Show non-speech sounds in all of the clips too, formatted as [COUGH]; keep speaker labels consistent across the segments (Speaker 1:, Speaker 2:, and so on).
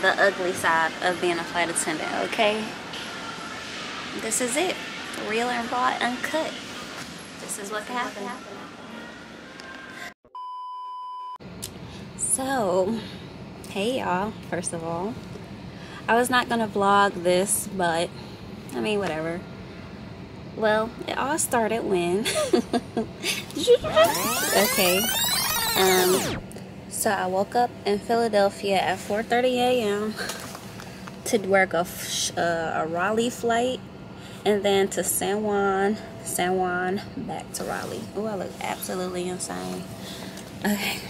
Speaker 1: the ugly side of being a flight attendant, okay? This is it. Real and raw, uncut. This is what can happen. So, hey y'all, first of all. I was not gonna vlog this, but I mean, whatever. Well, it all started when. [LAUGHS] [LAUGHS] okay. Um, so I woke up in Philadelphia at 4:30 a.m. to work a, uh, a Raleigh flight, and then to San Juan, San Juan back to Raleigh. Oh, I look absolutely insane. Okay.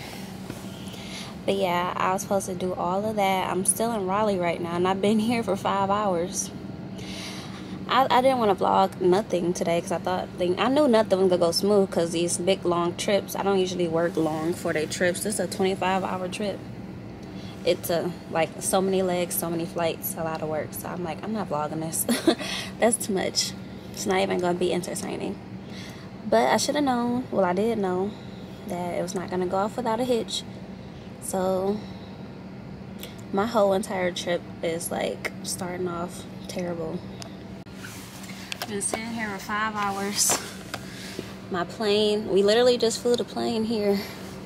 Speaker 1: But yeah, I was supposed to do all of that. I'm still in Raleigh right now, and I've been here for five hours. I, I didn't want to vlog nothing today because I thought they, I knew nothing was gonna go smooth because these big long trips. I don't usually work long for their trips. This is a 25 hour trip. It's a like so many legs, so many flights, a lot of work. So I'm like, I'm not vlogging this. [LAUGHS] That's too much. It's not even gonna be entertaining. But I should have known. Well, I did know that it was not gonna go off without a hitch. So my whole entire trip is like starting off terrible been sitting here for five hours. My plane, we literally just flew the plane here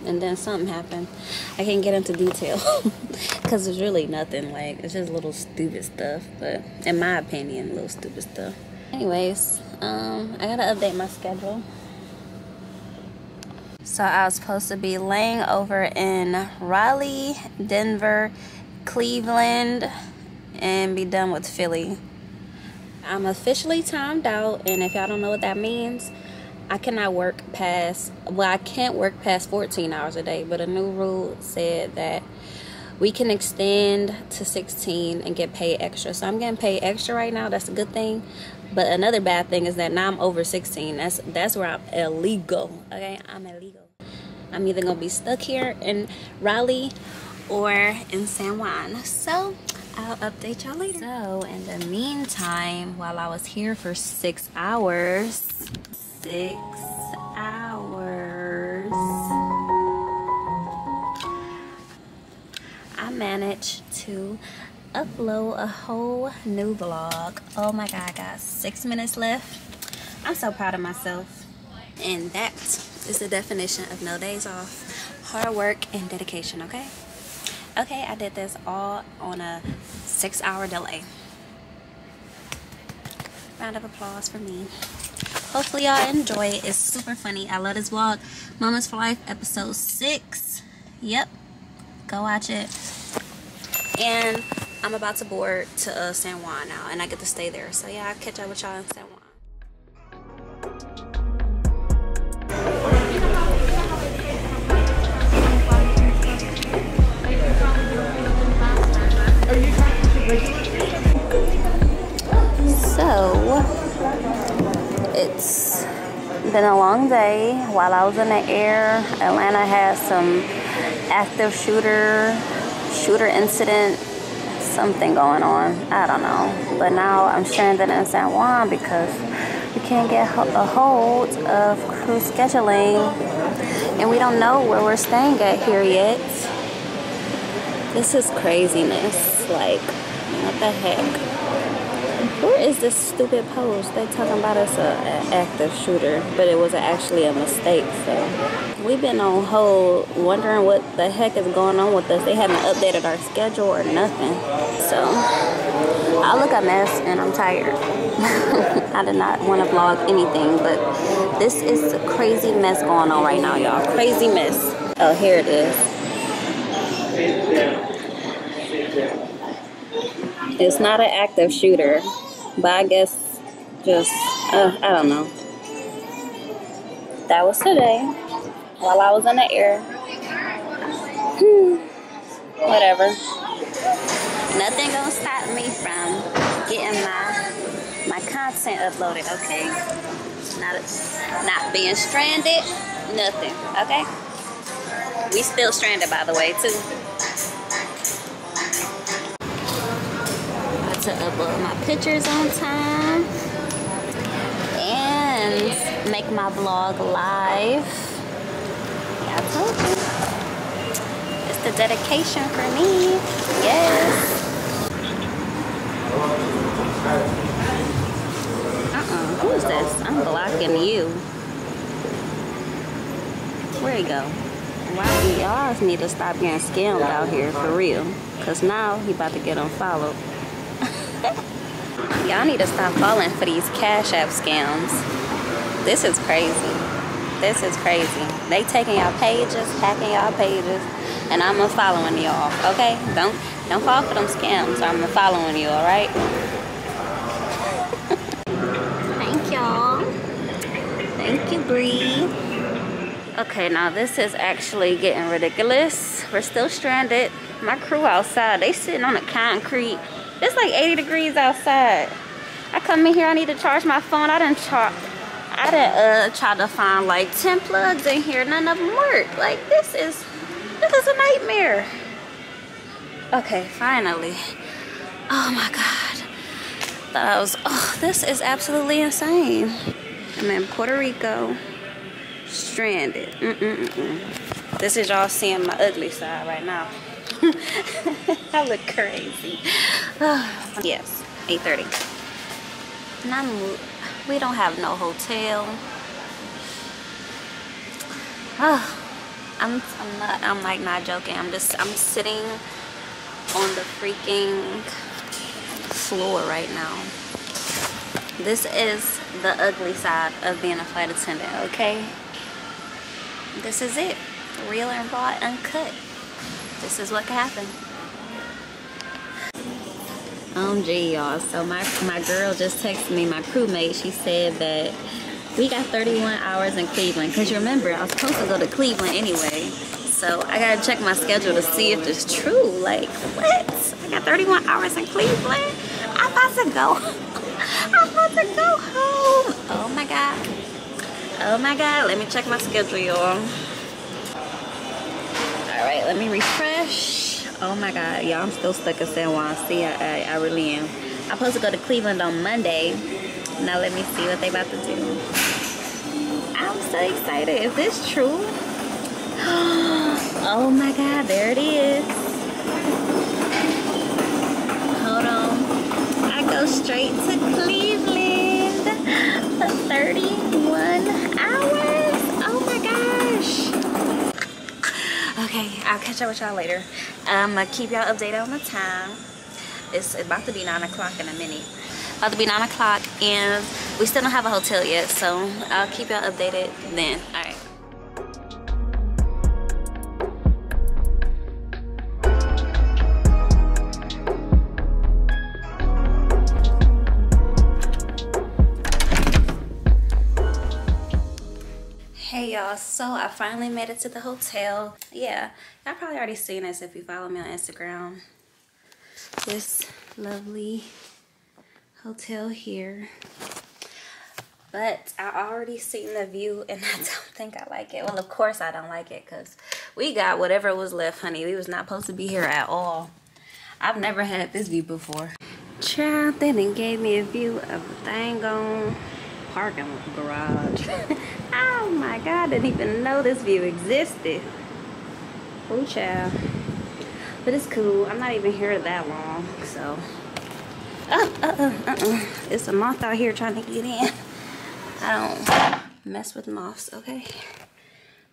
Speaker 1: and then something happened. I can't get into detail [LAUGHS] because it's really nothing. Like, it's just little stupid stuff, but in my opinion, little stupid stuff. Anyways, um, I gotta update my schedule. So I was supposed to be laying over in Raleigh, Denver, Cleveland, and be done with Philly. I'm officially timed out, and if y'all don't know what that means, I cannot work past, well, I can't work past 14 hours a day, but a new rule said that we can extend to 16 and get paid extra. So I'm getting paid extra right now. That's a good thing. But another bad thing is that now I'm over 16. That's that's where I'm illegal. Okay, I'm illegal. I'm either gonna be stuck here in Raleigh or in San Juan. So I'll update y'all later. So, in the meantime, while I was here for six hours, six hours, I managed to upload a whole new vlog. Oh my God, I got six minutes left. I'm so proud of myself. And that is the definition of no days off. Hard work and dedication, okay? Okay, I did this all on a six hour delay. Round of applause for me. Hopefully y'all enjoy it. It's super funny. I love this vlog. Moments for Life episode six. Yep. Go watch it. And I'm about to board to uh, San Juan now and I get to stay there. So yeah, I'll catch up with y'all in San Juan. It's been a long day. While I was in the air, Atlanta had some active shooter, shooter incident, something going on. I don't know. But now I'm stranded in San Juan because we can't get a hold of crew scheduling. And we don't know where we're staying at here yet. This is craziness. Like, what the heck? Where is this stupid post? They talking about us an active shooter, but it was actually a mistake. So we've been on hold, wondering what the heck is going on with us. They haven't updated our schedule or nothing. So I look a mess and I'm tired. [LAUGHS] I did not want to vlog anything, but this is a crazy mess going on right now, y'all. Crazy mess. Oh, here it is. It's not an active shooter. But I guess just, uh, I don't know. That was today while I was in the air. [SIGHS] Whatever. Nothing gonna stop me from getting my my content uploaded, okay? Not not being stranded, nothing, okay? We still stranded by the way too. To upload my pictures on time and make my vlog live. Yeah, I told you. It's the dedication for me. Yes. Uh-uh. Who is this? I'm blocking you. Where you go? Why do y'all need to stop getting scammed out here for real? Cause now he about to get unfollowed. Y'all need to stop falling for these cash app scams. This is crazy. This is crazy. They taking y'all pages, hacking y'all pages, and I'm unfollowing y'all. Okay? Don't don't fall for them scams. I'm unfollowing you. All right? [LAUGHS] Thank y'all. Thank you, Bree. Okay, now this is actually getting ridiculous. We're still stranded. My crew outside, they sitting on the concrete. It's like 80 degrees outside. I come in here, I need to charge my phone. I didn't charge I didn't uh, try to find like 10 plugs in here. None of them work. Like this is, this is a nightmare. Okay, finally. Oh my God. Thought I was, oh, this is absolutely insane. I'm in Puerto Rico, stranded. Mm -mm -mm this is y'all seeing my ugly side right now. [LAUGHS] I look crazy. [SIGHS] Yes, 8.30. And I'm we don't have no hotel. Oh, [SIGHS] I'm, I'm not, I'm like not joking. I'm just, I'm sitting on the freaking floor right now. This is the ugly side of being a flight attendant, okay? This is it. Real and raw, uncut. This is what can happen. OMG, um, y'all. So my, my girl just texted me, my crewmate. She said that we got 31 hours in Cleveland. Because you remember, I was supposed to go to Cleveland anyway. So I got to check my schedule to see if it's true. Like, what? I got 31 hours in Cleveland? I'm about to go. [LAUGHS] I'm about to go home. Oh, my God. Oh, my God. Let me check my schedule, y'all. All right, let me refresh. Oh my God, y'all, I'm still stuck in San Juan. See, I, I, I really am. I'm supposed to go to Cleveland on Monday. Now let me see what they about to do. I'm so excited. Is this true? [GASPS] oh my God, there it is. Hold on. I go straight to Cleveland [GASPS] for 31 hours. Oh my gosh. Okay, I'll catch up with y'all later. I'm gonna keep y'all updated on the time. It's about to be 9 o'clock in a minute. About to be 9 o'clock and we still don't have a hotel yet, so I'll keep y'all updated then. Alright. Y'all. So i finally made it to the hotel. Yeah y'all probably already seen this if you follow me on instagram. This lovely hotel here. But i already seen the view and [LAUGHS] i don't think i like it. Well of course i don't like it because we got whatever was left honey. We was not supposed to be here at all. I've never had this view before. Child they then gave me a view of the thing on parking garage. [LAUGHS] oh my God, I didn't even know this view existed. Oh, child. But it's cool. I'm not even here that long, so. Uh, uh, uh, uh, uh. It's a moth out here trying to get in. I don't mess with moths, okay?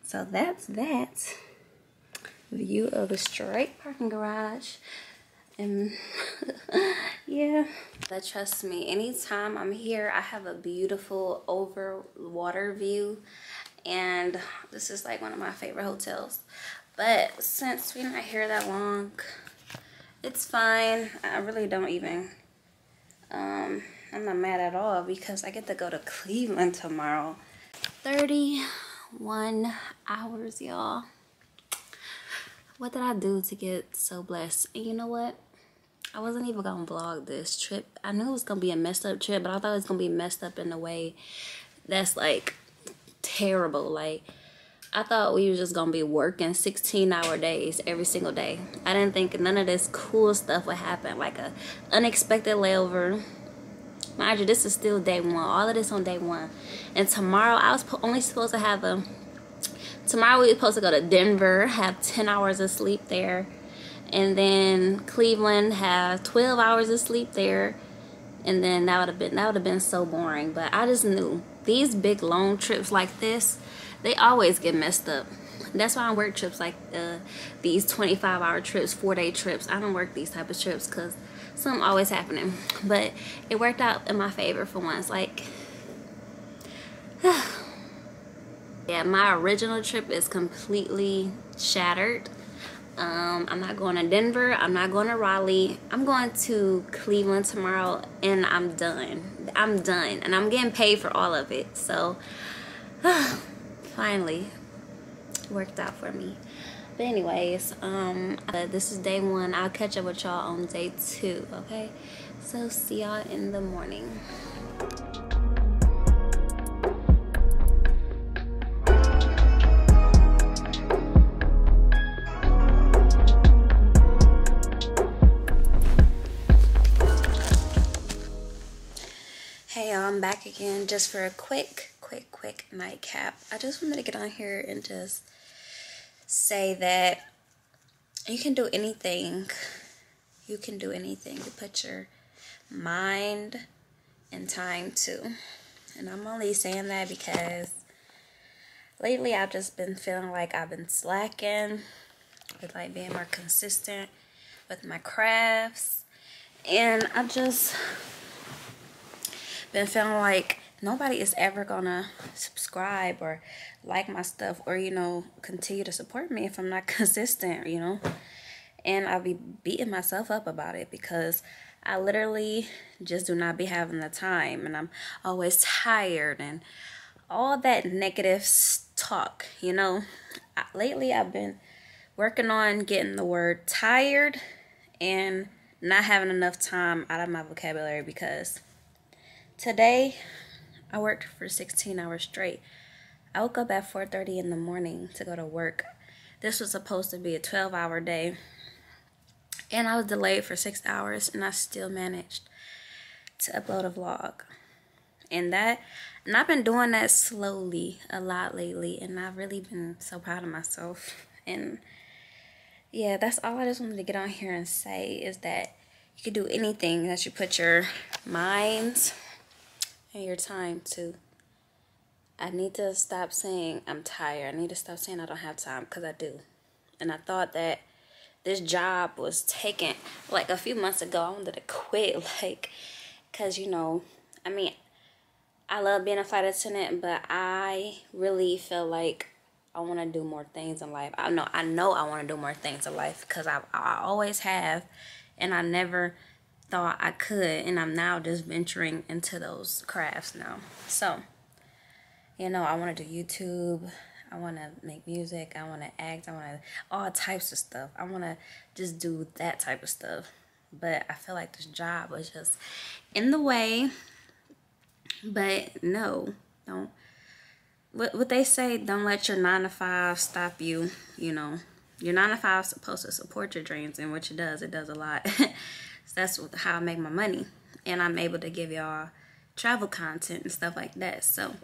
Speaker 1: So that's that. View of the straight parking garage and [LAUGHS] yeah. But trust me anytime i'm here i have a beautiful over water view. And this is like one of my favorite hotels. But since we're not here that long it's fine. I really don't even um i'm not mad at all because i get to go to cleveland tomorrow. 31 hours y'all what did I do to get so blessed? And you know what? I wasn't even gonna vlog this trip. I knew it was gonna be a messed up trip, but I thought it was gonna be messed up in a way that's like terrible. Like I thought we were just gonna be working 16 hour days every single day. I didn't think none of this cool stuff would happen, like a unexpected layover. Mind you, this is still day one. All of this on day one. And tomorrow, I was only supposed to have a tomorrow we are supposed to go to Denver, have 10 hours of sleep there. And then Cleveland have 12 hours of sleep there. and then that would have been that would have been so boring. But i just knew these big long trips like this they always get messed up. That's why i work trips like uh, these 25 hour trips four day trips. I don't work these type of trips because something always happening. But it worked out in my favor for once. Like [SIGHS] yeah my original trip is completely shattered um, I'm not going to Denver. I'm not going to Raleigh. I'm going to Cleveland tomorrow and I'm done. I'm done. And I'm getting paid for all of it. So, [SIGHS] finally, worked out for me. But anyways, um, uh, this is day one. I'll catch up with y'all on day two, okay? So, see y'all in the morning. Back again just for a quick, quick, quick nightcap. I just wanted to get on here and just say that you can do anything. You can do anything to put your mind and time to. And I'm only saying that because lately I've just been feeling like I've been slacking with like being more consistent with my crafts. And I just been feeling like nobody is ever gonna subscribe or like my stuff or you know continue to support me if I'm not [LAUGHS] consistent you know? And I'll be beating myself up about it because I literally just do not be having the time and I'm always tired and all that negative talk you know? I, lately I've been working on getting the word tired and not having enough time out of my vocabulary because Today, I worked for 16 hours straight. I woke up at 4.30 in the morning to go to work. This was supposed to be a 12-hour day. And I was delayed for six hours, and I still managed to upload a vlog. And that, and I've been doing that slowly a lot lately, and I've really been so proud of myself. [LAUGHS] And yeah, that's all I just wanted to get on here and say is that you can do anything that you put your minds and your time to I need to stop saying I'm tired. I need to stop saying I don't have time because I do. And I thought that this job was taken like a few months ago. I wanted to quit [LAUGHS] like cuz you know, I mean, I love being a flight attendant, but I really feel like I want to do more things in life. I know I know I want to do more things in life cuz I I always have and I never thought I could and I'm now just venturing into those crafts now. So, you know, I want to do YouTube. I want to make music. I want to act. I want to all types of stuff. I want to just do that type of stuff. But I feel like this job was just in the way. But no, don't. What, what they say, don't let your 9 to 5 stop you, you know. Your 9 to 5 is supposed to support your dreams, and which it does. It does a lot. [LAUGHS] that's how I make my money. And I'm able to give y'all travel content and stuff like that. So,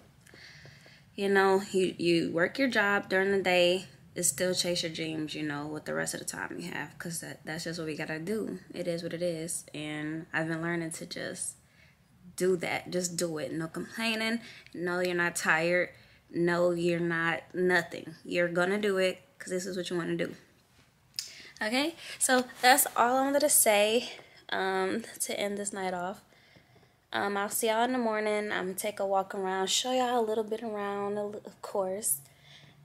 Speaker 1: you know, you, you work your job during the day, and still chase your dreams, you know, with the rest of the time you have. Because that, that's just what we got to do. It is what it is. And I've been learning to just do that. Just do it. No complaining. No, you're not tired. No, you're not nothing. You're going to do it because this is what you want to do. Okay, so that's all I wanted to say um, to end this night off. Um, I'll see y'all in the morning. I'm gonna take a walk around, show y'all a little bit around, of course.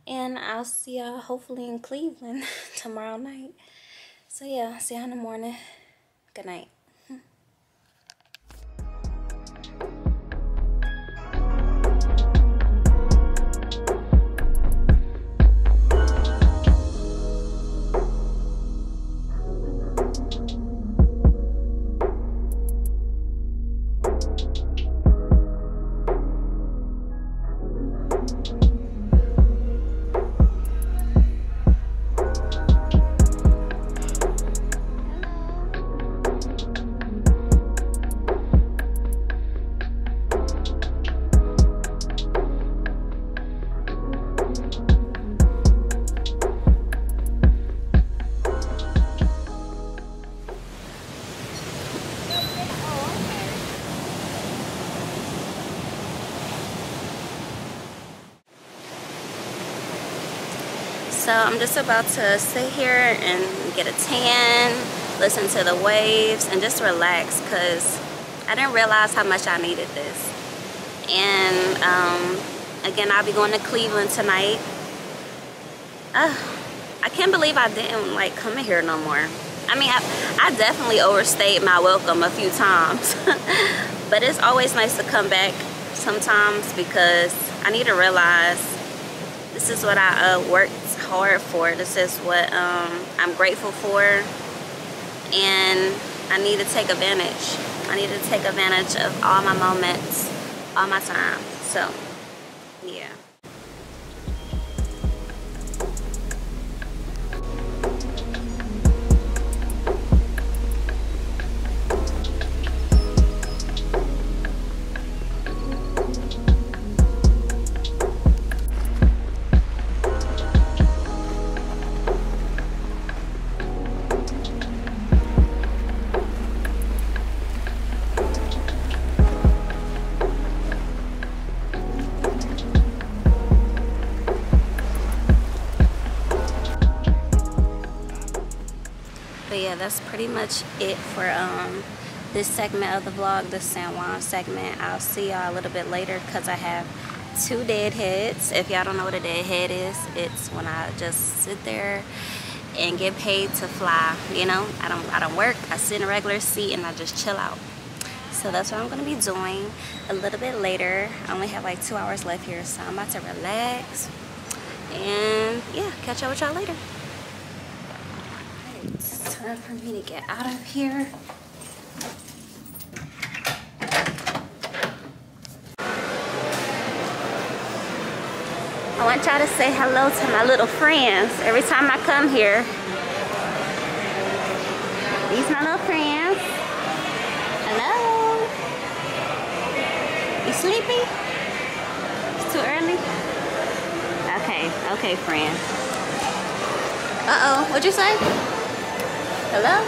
Speaker 1: And I'll see y'all hopefully in Cleveland [LAUGHS] tomorrow night. So yeah, see y'all in the morning. Good night. Just about to sit here and get a tan, listen to the waves, and just relax because I didn't realize how much I needed this. And um, again, I'll be going to Cleveland tonight. Uh, I can't believe I didn't like come in here no more. I mean, I, I definitely overstayed my welcome a few times. [LAUGHS] but it's always nice to come back sometimes because I need to realize this is what I uh, worked for. This is what um, I'm grateful for. And I need to take advantage. I need to take advantage of all my moments, all my time. So, but yeah that's pretty much it for um this segment of the vlog the san juan segment. I'll see y'all a little bit later because i have two dead heads if y'all don't know what a dead head is it's when i just sit there and get paid to fly you know? I don't i don't work. I sit in a regular seat and i just chill out. So that's what i'm going to be doing a little bit later. I only have like two hours left here so i'm about to relax. And yeah catch up with y'all later time for me to get out of here. Oh, I want y'all to say hello to my little friends every time I come here. These my little friends. Hello. You sleepy? It's too early? Okay, okay, friend. Uh-oh, what'd you say? Hello?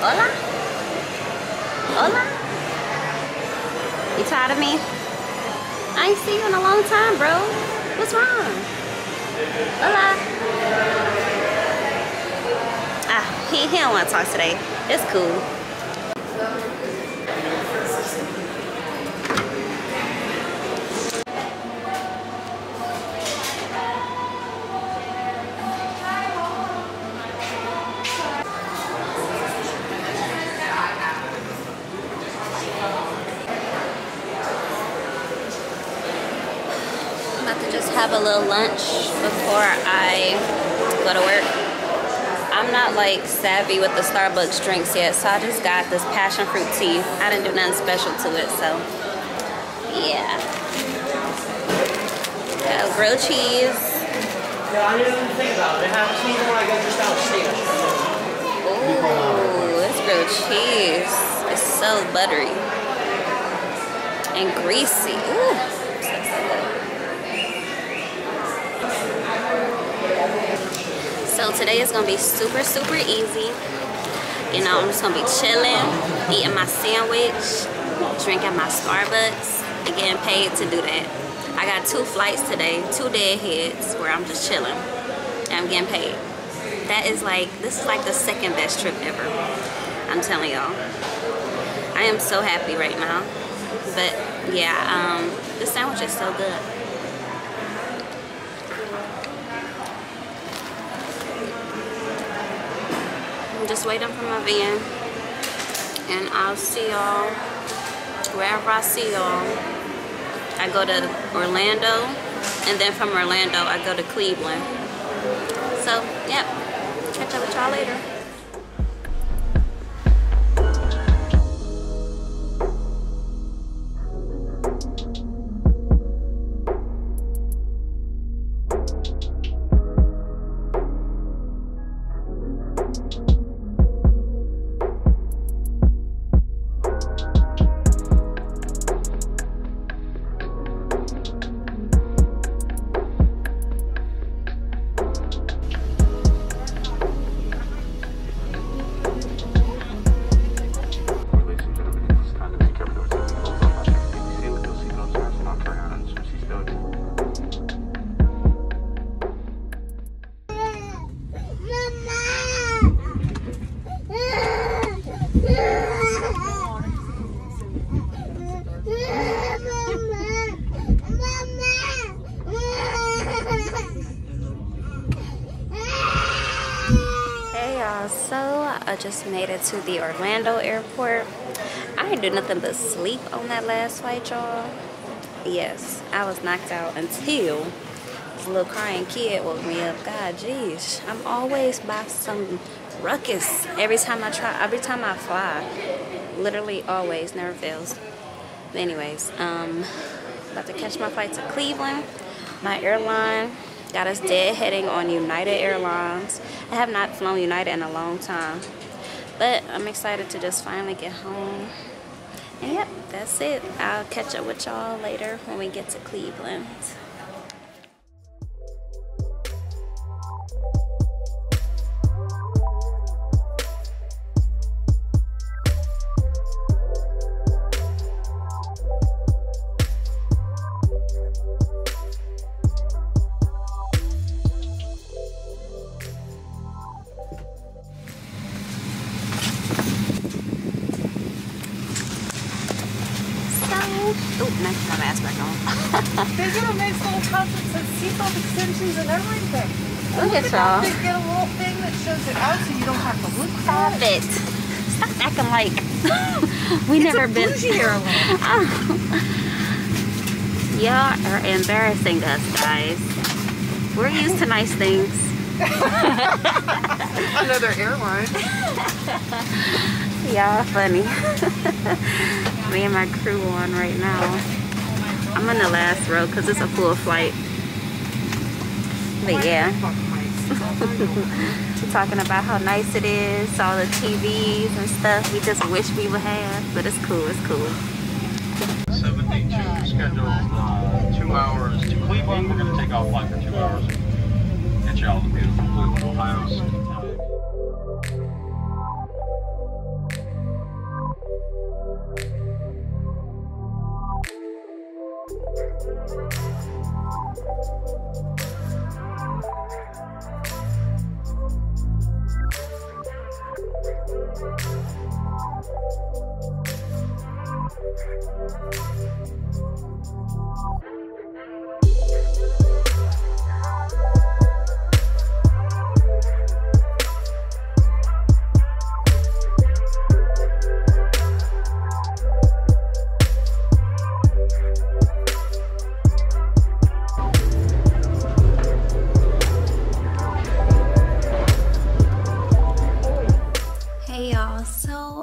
Speaker 1: Hola? Hola? You tired of me? I ain't seen you in a long time, bro. What's wrong? Hola? Ah, he, he don't want to talk today. It's cool. Have a little lunch before I go to work. I'm not like savvy with the Starbucks drinks yet, so I just got this passion fruit tea. I didn't do nothing special to it, so yeah. Got grilled cheese.
Speaker 2: Yeah, I didn't even think about it. They have cheese when I got just downstairs.
Speaker 1: Ooh, this grilled cheese is so buttery and greasy. Ooh. So today is gonna be super, super easy. You know, I'm just gonna be chilling, eating my sandwich, drinking my Starbucks, and getting paid to do that. I got two flights today, two deadheads, where I'm just chilling, and I'm getting paid. That is like, this is like the second best trip ever. I'm telling y'all. I am so happy right now. But yeah, um, the sandwich is so good. Just waiting for my van. And I'll see y'all wherever I see y'all. I go to Orlando. And then from Orlando, I go to Cleveland. So, yep. Catch up with y'all later. Made it to the orlando airport. I didn't do nothing but sleep on that last flight y'all. Yes i was knocked out until this little crying kid woke me up. God jeez i'm always by some ruckus every time i try every time i fly. Literally always never fails. Anyways um about to catch my flight to cleveland. My airline got us dead heading on United Airlines. I have not flown United in a long time, but I'm excited to just finally get home. And yep, that's it. I'll catch up with y'all later when we get to Cleveland.
Speaker 2: They give them nice little concerts and seatbelt extensions and everything.
Speaker 1: Look at y'all.
Speaker 2: They get a little thing that shows it out so you don't have to look
Speaker 1: Stop
Speaker 2: at it.
Speaker 1: it. Stop acting like [LAUGHS] we never
Speaker 2: it's a
Speaker 1: been.
Speaker 2: bougie airline. [LAUGHS]
Speaker 1: Y'all are embarrassing us, guys. We're used to nice things. [LAUGHS]
Speaker 2: Another airline.
Speaker 1: Y'all funny. [LAUGHS] Me and my crew on right now. I'm in the last row because it's a full flight. But yeah, [LAUGHS] talking about how nice it is, all the TVs and stuff we just wish we would have, but it's cool, it's cool.
Speaker 3: 72 scheduled uh, two hours to Cleveland. We're going to take off flight for two hours. Get you all the beautiful Cleveland, Ohio.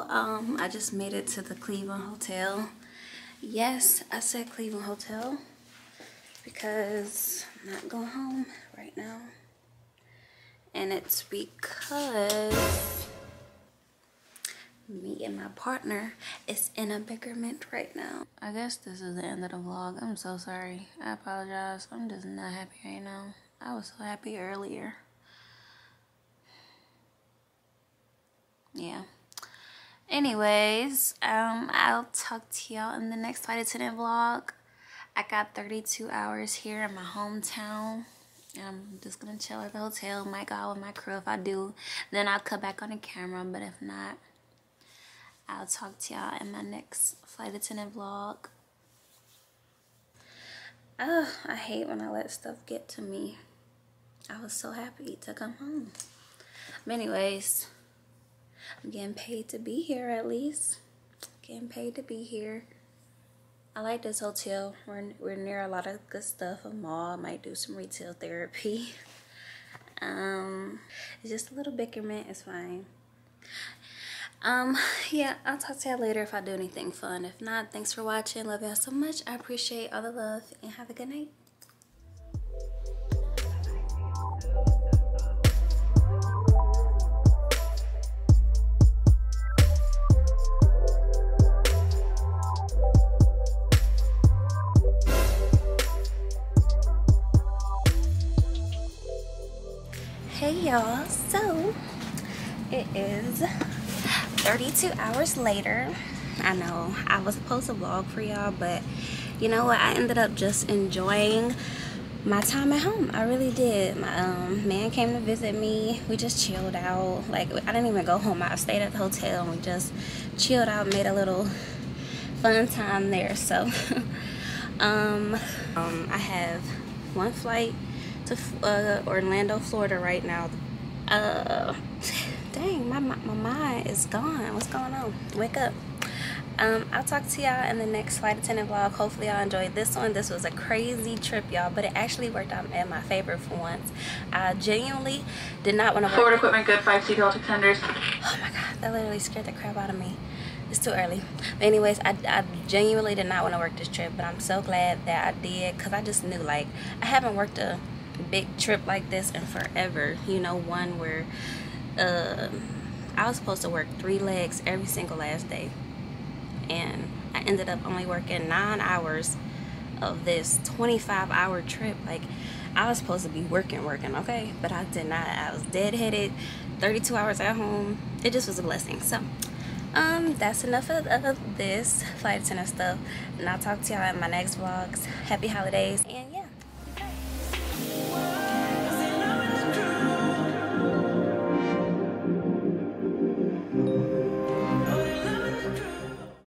Speaker 1: Um, I just made it to the Cleveland Hotel. Yes, I said Cleveland Hotel because I'm not going home right now. And it's because me and my partner is in a bickerment right now. I guess this is the end of the vlog. I'm so sorry. I apologize. I'm just not happy right now. I was so happy earlier. yeah anyways um i'll talk to y'all in the next flight attendant vlog. I got 32 hours here in my hometown i'm just gonna chill at the hotel. Go out with my crew if i do then i'll cut back on the camera but if not i'll talk to y'all in my next flight attendant vlog. Oh i hate when i let stuff get to me. I was so happy to come home. But anyways I'm getting paid to be here at least. Getting paid to be here. I like this hotel. We're, we're near a lot of good stuff. A mall. I might do some retail therapy. [LAUGHS] Um, it's just a little bickerment. It's fine. Um, yeah, I'll talk to y'all later if I do anything fun. If not, thanks for watching. Love y'all so much. I appreciate all the love and have a good night. Hey y'all, so it is 32 hours later. I know I was supposed to vlog for y'all, but you know what? I ended up just enjoying my time at home. I really did. My um, man came to visit me. We just chilled out. Like I didn't even go home. I stayed at the hotel and we just chilled out, made a little fun time there. So [LAUGHS] um, um I have one flight to uh, Orlando, Florida right now. Uh, dang, my, my, my mind is gone. What's going on? Wake up. Um, I'll talk to y'all in the next flight attendant vlog. Hopefully y'all enjoyed this one. This was a crazy trip, y'all, but it actually worked out at my favor for once. I genuinely did not want to
Speaker 4: Forward equipment good, five seatbelt extenders.
Speaker 1: Oh my god, that literally scared the crap out of me. It's too early. But anyways, I, I genuinely did not want to work this trip, but I'm so glad that I did because I just knew, like, I haven't worked a big trip like this in forever. You know, one where uh, I was supposed to work three legs every single last day and I ended up only working nine hours of this 25 hour trip. Like, I was supposed to be working, working, okay? But I did not. I was deadheaded, 32 hours at home. It just was a blessing. So, um, that's enough of, of this flight attendant stuff. And I'll talk to y'all in my next vlogs. Happy holidays. And yeah.